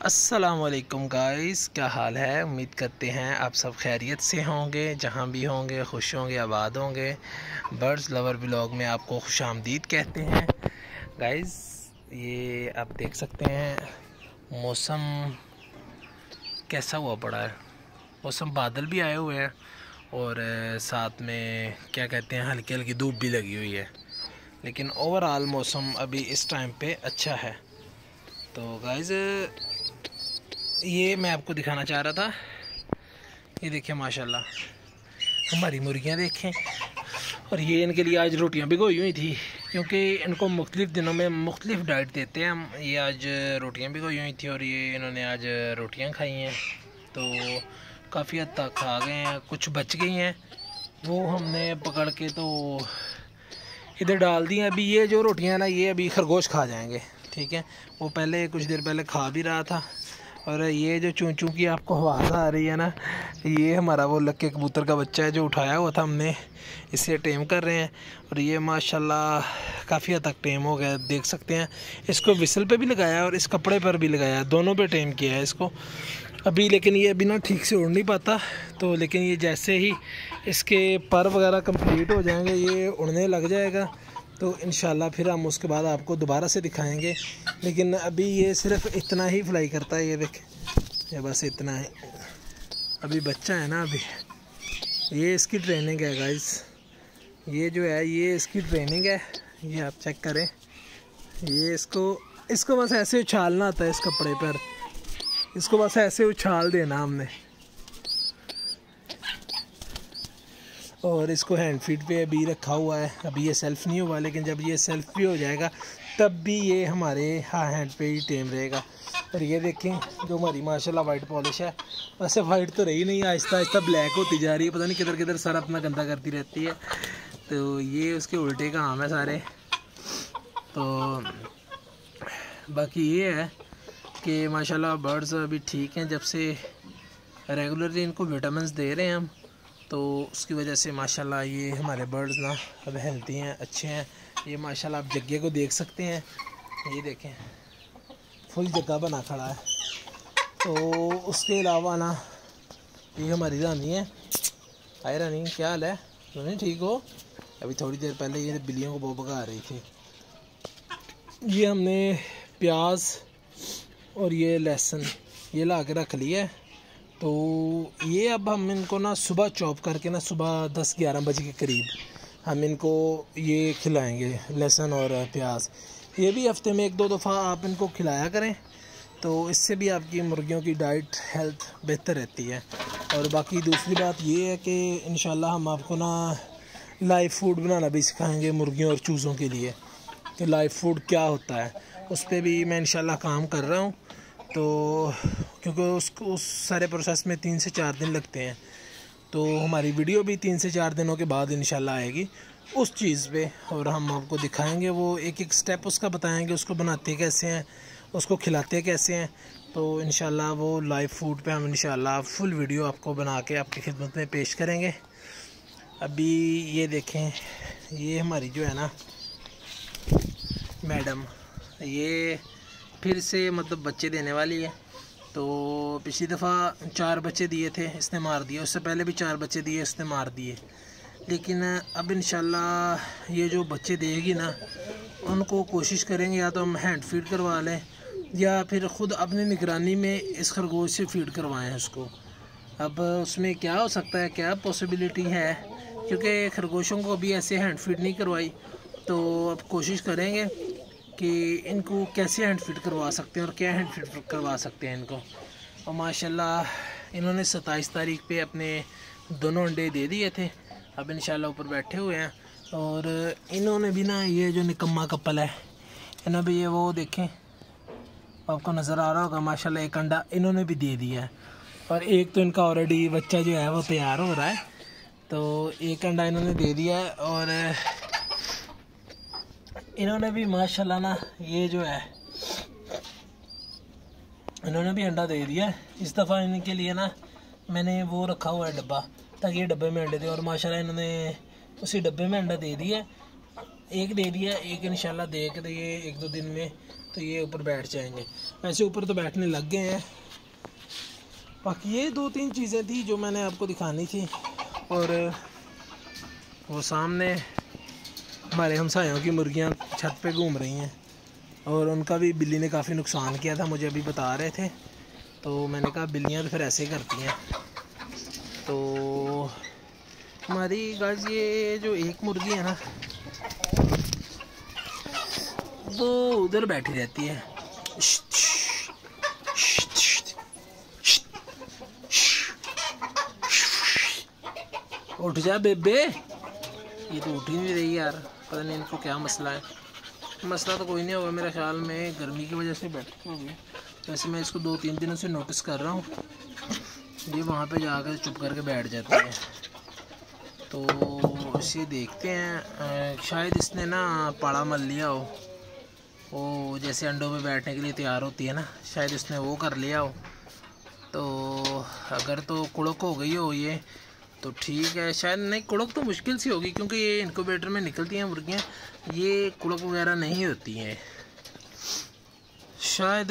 असलकम गाइस क्या हाल है? उम्मीद करते हैं आप सब खैरियत से होंगे, जहाँ भी होंगे, खुश होंगे, आबाद होंगे। बर्ड्स लवर ब्लॉग में आपको खुश आमदीद कहते हैं। गाइस ये आप देख सकते हैं, मौसम कैसा हुआ पड़ा है। मौसम बादल भी आए हुए हैं और साथ में क्या कहते हैं, हल्की हल्की धूप भी लगी हुई है। लेकिन ओवरऑल मौसम अभी इस टाइम पे अच्छा है। तो गाइज़ ये मैं आपको दिखाना चाह रहा था। ये देखिए, माशाल्लाह। हमारी मुर्गियाँ देखें। और ये इनके लिए आज रोटियाँ भिगोई हुई थी, क्योंकि इनको मुख्तलिफ़ दिनों में मुख्तलिफ़ डाइट देते हैं। हम ये आज रोटियाँ भिगोई हुई थी और ये इन्होंने आज रोटियाँ खाई हैं। तो काफ़ी हद तक खा गए हैं, कुछ बच गई हैं। वो हमने पकड़ के तो इधर डाल दी अभी ये जो रोटियाँ ना, ये अभी खरगोश खा जाएँगे, ठीक है? वो पहले कुछ देर पहले खा भी रहा था। और ये जो चूँ चूँ की आपको आवाज़ आ रही है ना, ये हमारा वो लक्के कबूतर का बच्चा है जो उठाया हुआ था हमने। इसे टेम कर रहे हैं और ये माशाल्लाह काफ़ी हद तक टेम हो गया देख सकते हैं। इसको विसल पे भी लगाया और इस कपड़े पर भी लगाया, दोनों पे टेम किया है इसको। अभी लेकिन ये अभी ना ठीक से उड़ नहीं पाता तो लेकिन ये जैसे ही इसके पर वगैरह कंप्लीट हो जाएँगे, ये उड़ने लग जाएगा। तो इन फिर हम उसके बाद आपको दोबारा से दिखाएँगे। लेकिन अभी ये सिर्फ़ इतना ही फ्लाई करता है, ये देख। ये बस इतना है। अभी बच्चा है ना अभी। ये इसकी ट्रेनिंग है गाइस ये जो है, ये इसकी ट्रेनिंग है। ये आप चेक करें। ये इसको इसको बस ऐसे उछालना आता है इस कपड़े पर। इसको बस ऐसे उछाल देना हमने। और इसको हैंड फीट पे अभी रखा हुआ है। अभी ये सेल्फ़ नहीं हुआ लेकिन जब ये सेल्फ़ भी हो जाएगा, तब भी ये हमारे हाँ हैंड पे ही टेम रहेगा। और ये देखें, जो हमारी माशाल्लाह वाइट पॉलिश है, वैसे वाइट तो रही नहीं, आहिस्ता आहिस्ता ब्लैक होती जा रही है। पता नहीं किधर किधर सर अपना गंदा करती रहती है। तो ये उसके उल्टे काम है सारे। तो बाकी ये है कि माशाल्लाह बर्ड्स अभी ठीक हैं, जब से रेगुलरली इनको विटामिन दे रहे हैं हम तो उसकी वजह से माशाल्लाह ये हमारे बर्ड्स ना अब हेल्थी हैं, अच्छे हैं। ये माशाल्लाह आप जगह को देख सकते हैं। ये देखें फुल जगह बना खड़ा है। तो उसके अलावा ना, ये हमारी रानी है। आए रानी, क्या हाल है? रानी, ठीक हो? अभी थोड़ी देर पहले ये बिल्लियों को बहुत भगा रही थी। ये हमने प्याज और ये लहसुन ये ला के रख लिया है। तो ये अब हम इनको ना सुबह चॉप करके ना सुबह दस ग्यारह बजे के करीब हम इनको ये खिलाएँगे लहसुन और प्याज। ये भी हफ़्ते में एक दो दफ़ा आप इनको खिलाया करें तो इससे भी आपकी मुर्गियों की डाइट हेल्थ बेहतर रहती है। और बाकी दूसरी बात ये है कि इन हम आपको ना लाइव फ़ूड बनाना भी सिखाएँगे मुर्गियों और चूज़ों के लिए। कि लाइव फ़ूड क्या होता है, उस पर भी मैं इन काम कर रहा हूँ। तो क्योंकि उसको, उस सारे प्रोसेस में तीन से चार दिन लगते हैं। तो हमारी वीडियो भी तीन से चार दिनों के बाद इन आएगी। उस चीज़ पे और हम आपको दिखाएँगे, वो एक एक स्टेप उसका बताएँगे, उसको बनाते कैसे हैं, उसको खिलाते कैसे हैं। तो इन वो लाइव फ़ूड पे हम इन फुल वीडियो आपको बना के आपकी खिदमत में पेश करेंगे। अभी ये देखें, ये हमारी जो है ना, मैडम, ये फिर से मतलब बच्चे देने वाली है। तो पिछली दफ़ा चार बच्चे दिए थे, इसने मार दिए उससे पहले भी चार बच्चे दिए, इसने मार दिए। लेकिन अब इन ये जो बच्चे देगी ना, उनको कोशिश करेंगे या तो हम हैंड फ़ीड करवा लें, या फिर ख़ुद अपनी निगरानी में इस खरगोश से फ़ीड करवाएँ उसको। अब उसमें क्या हो सकता है, क्या पॉसिबिलिटी है? क्योंकि खरगोशों को अभी ऐसे हैंड फ़ीड नहीं करवाई तो अब कोशिश करेंगे। कि इनको कैसे हैंड फिट करवा सकते हैं और क्या हैंड फिट करवा सकते हैं इनको? और माशाल्लाह, इन्होंने सत्ताईस तारीख पे अपने दोनों अंडे दे दिए थे। अब इन ऊपर बैठे हुए हैं। और इन्होंने भी ना ये जो निकम्मा कपल है, इन्होंने भी ये वो देखें, आपको नज़र आ रहा होगा, माशाल्लाह एक अंडा इन्होंने भी दे दिया है। और एक तो इनका ऑलरेडी बच्चा जो है वो तैयार हो रहा है। तो एक अंडा इन्होंने दे दिया है और इन्होंने भी माशाल्लाह ना ये जो है, इन्होंने भी अंडा दे दिया इस दफ़ा इनके लिए ना मैंने वो रखा हुआ है डब्बा, ताकि ये डब्बे में अंडे दे। और माशाल्लाह इन्होंने उसी डब्बे में अंडा दे दिया एक दे दिया एक इंशाल्लाह दे के ये एक दो दिन में तो ये ऊपर बैठ जाएँगे। वैसे ऊपर तो बैठने लग गए हैं। बाकी ये दो तीन चीज़ें थी जो मैंने आपको दिखानी थी। और वो सामने हमारे हमसायों की मुर्गियाँ छत पे घूम रही हैं। और उनका भी बिल्ली ने काफ़ी नुकसान किया था, मुझे अभी बता रहे थे। तो मैंने कहा, बिल्लियाँ तो फिर ऐसे ही करती हैं। तो हमारी गाज ये जो एक मुर्गी है ना, वो उधर बैठी रहती है। उठ जा बेबे ये तो उठ ही नहीं रही यार पता नहीं इनको क्या मसला है। मसला तो कोई नहीं होगा मेरे ख्याल में, गर्मी की वजह से बैठी होगी। वैसे मैं इसको दो तीन दिनों से नोटिस कर रहा हूँ। ये वहाँ पे जाकर चुप करके बैठ जाती है। तो इसे देखते हैं शायद इसने ना पाड़ा मल लिया हो। वो जैसे अंडों पे बैठने के लिए तैयार होती है ना, शायद इसने वो कर लिया हो। तो अगर तो कुड़क हो गई हो ये तो ठीक है शायद नहीं कुड़क तो मुश्किल सी होगी क्योंकि ये इनक्यूबेटर में निकलती हैं मुर्गियाँ। ये कुड़क वगैरह नहीं होती हैं। शायद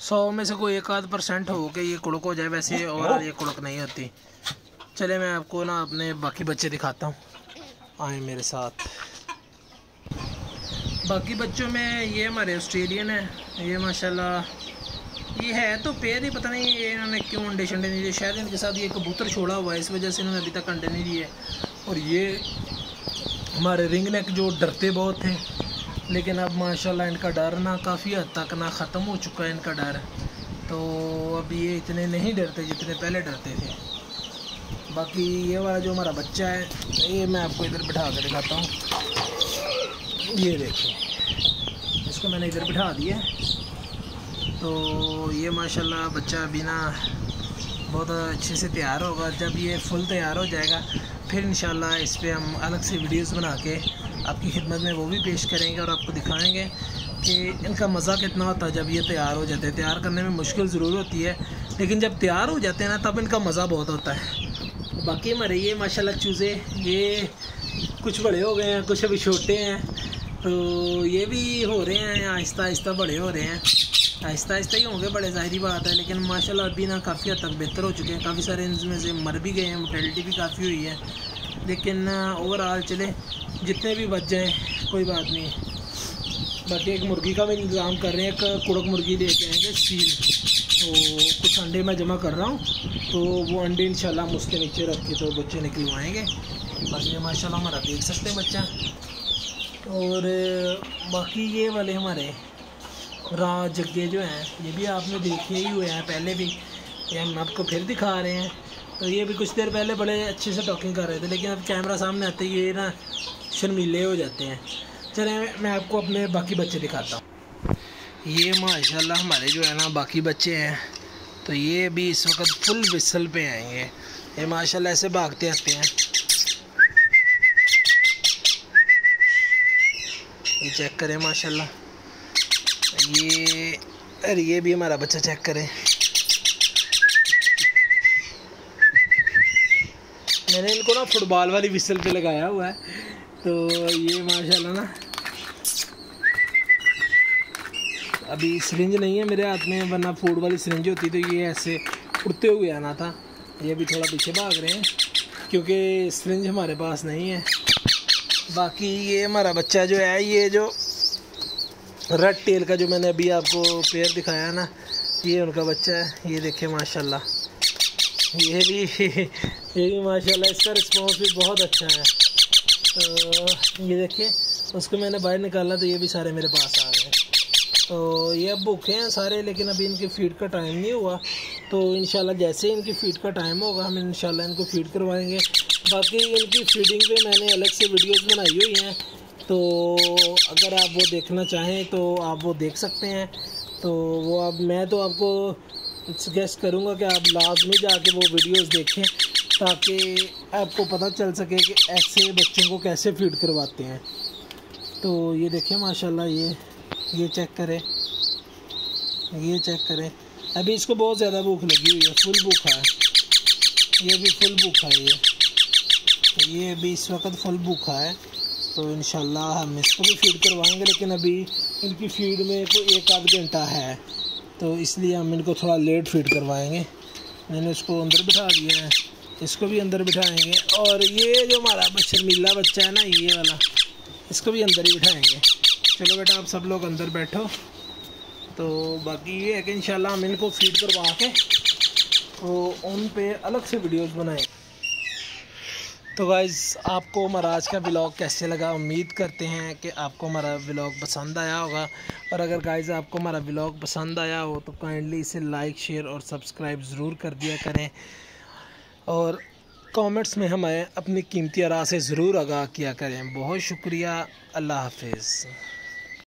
सौ में से कोई एक आध परसेंट हो के ये कुड़क हो जाए वैसे और ये कुड़क नहीं होती। चले मैं आपको ना अपने बाकी बच्चे दिखाता हूँ। आए मेरे साथ। बाकी बच्चों में ये हमारे ऑस्ट्रेलियन है। ये माशाल्लाह ये है तो पेड़ ही पता नहीं ये इन्होंने क्यों अंडे शंडे नहीं दिए शायद इनके साथ ये कबूतर छोड़ा हुआ है, इस वजह से इन्होंने अभी तक अंडे नहीं दिए और ये हमारे रिंग नेक जो डरते बहुत थे लेकिन अब माशाल्लाह इनका डर ना काफ़ी हद तक ना ख़त्म हो चुका है इनका डर। तो अब ये इतने नहीं डरते जितने पहले डरते थे। बाकी ये वाला जो हमारा बच्चा है, ये मैं आपको इधर बिठा कर दिखाता हूँ। ये देखिए इसको मैंने इधर बिठा दिया तो ये माशाल्लाह बच्चा अभी ना बहुत अच्छे से तैयार होगा। जब ये फुल तैयार हो जाएगा, फिर इन इस पर हम अलग से वीडियोस बना के आपकी खिदमत में वो भी पेश करेंगे और आपको दिखाएँगे कि इनका मज़ा कितना होता है जब ये तैयार हो जाते हैं। तैयार करने में मुश्किल ज़रूर होती है, लेकिन जब तैयार हो जाते हैं ना, तब इनका मज़ा बहुत होता है। बाकी हमारे ये माशाल्लाह चूज़े, ये कुछ बड़े हो गए हैं, कुछ अभी छोटे हैं तो ये भी हो रहे हैं आहिस्ता आहिस्ता बड़े हो रहे हैं। आहिस्ता आहिस्ता ही होंगे बड़े ज़ाहरी बात है, लेकिन माशाल्लाह अभी ना काफ़ी हद तक बेहतर हो चुके हैं। काफ़ी सारे इनमें से मर भी गए हैं मोटेलिटी भी काफ़ी हुई है। लेकिन ओवरऑल चले, जितने भी बच जाएँ कोई बात नहीं। बाकी एक मुर्गी का भी इंतज़ाम कर रहे हैं, एक कुड़क मुर्गी लेके आएँगे सील तो कुछ अंडे मैं जमा कर रहा हूँ तो वो अंडे इंशाल्लाह हम उसके नीचे रख के तो बच्चे निकलवाएँगे। बाकी माशाल्लाह हमारा देख सकते हैं बच्चा। और, बाकी ये वाले हमारे राज जग्गे जो हैं, ये भी आपने देखे ही हुए हैं पहले भी। ये हम आपको फिर दिखा रहे हैं। तो ये भी कुछ देर पहले बड़े अच्छे से टॉकिंग कर रहे थे, लेकिन अब कैमरा सामने आते ही ये ना शर्मीले हो जाते हैं। चले, मैं आपको अपने बाकी बच्चे दिखाता हूँ। ये माशाल्लाह हमारे जो है ना बाकी बच्चे हैं। तो ये भी इस वक्त फुल विसल पे आएँगे। ये माशाल्लाह ऐसे भागते आते हैं। ये चेक करें, माशाल्लाह। ये, अरे ये भी हमारा बच्चा चेक करें। मैंने इनको ना फुटबॉल वाली विसल पे लगाया हुआ है तो ये माशाल्लाह ना, अभी सिरिंज नहीं है मेरे हाथ में, वरना फ़ूड वाली सिरिंज होती तो ये ऐसे उड़ते हुए आना था। ये भी थोड़ा पीछे भाग रहे हैं, क्योंकि सिरिंज हमारे पास नहीं है। बाकी ये हमारा बच्चा जो है, ये जो रेड टेल का जो मैंने अभी आपको पेयर दिखाया ना, ये उनका बच्चा है, ये देखे माशाल्लाह। ये भी ये भी माशाल्लाह, इसका रिस्पॉन्स भी बहुत अच्छा है। तो ये देखिए उसको मैंने बाहर निकाला तो ये भी सारे मेरे पास आ गए। तो ये अब भूखे हैं सारे, लेकिन अभी इनकी फ़ीड का टाइम नहीं हुआ। तो इन जैसे ही इनकी फ़ीड का टाइम होगा, हम इन इनको फ़ीड करवाएँगे। बाकी इनकी फीडिंग पे मैंने अलग से वीडियोस बनाई हुई हैं। तो अगर आप वो देखना चाहें तो आप वो देख सकते हैं। तो वो अब मैं तो आपको सजेस्ट करूँगा कि आप लाजमी जाके वो वीडियोस देखें, ताकि आपको पता चल सके कि ऐसे बच्चों को कैसे फ़ीड करवाते हैं। तो ये देखें, माशाल्लाह ये ये चेक करें। ये चेक करें। अभी इसको बहुत ज़्यादा भूख लगी हुई है फुल भूखा है। ये भी फुल भूखा है ये। ये भी इस वक्त फुल भूखा है। तो इन हम इसको भी फ़ीड करवाएँगे, लेकिन अभी इनकी फ़ीड में कोई एक आध घंटा है। तो इसलिए हम इनको थोड़ा लेट फ़ीड करवाएँगे। मैंने इसको अंदर बिठा दिया है। इसको भी अंदर बिठाएँगे। और ये जो हमारा शर्मीला बच्चा है ना, ये वाला, इसको भी अंदर ही बिठाएँगे। चलो बेटा, आप सब लोग अंदर बैठो। तो बाकी ये है कि इन हम इनको फ़ीड करवा के तो उन पे अलग से वीडियोस बनाएँगे। तो गाइज़ आपको हमारा आज का ब्लॉग कैसे लगा? उम्मीद करते हैं कि आपको हमारा ब्लॉग पसंद आया होगा। और अगर गाइज़ आपको हमारा ब्लॉग पसंद आया हो तो काइंडली इसे लाइक शेयर और सब्सक्राइब ज़रूर कर दिया करें। और कमेंट्स में हमें अपनी कीमती आरा से ज़रूर आगाह किया करें। बहुत शुक्रिया। अल्लाह हाफिज़।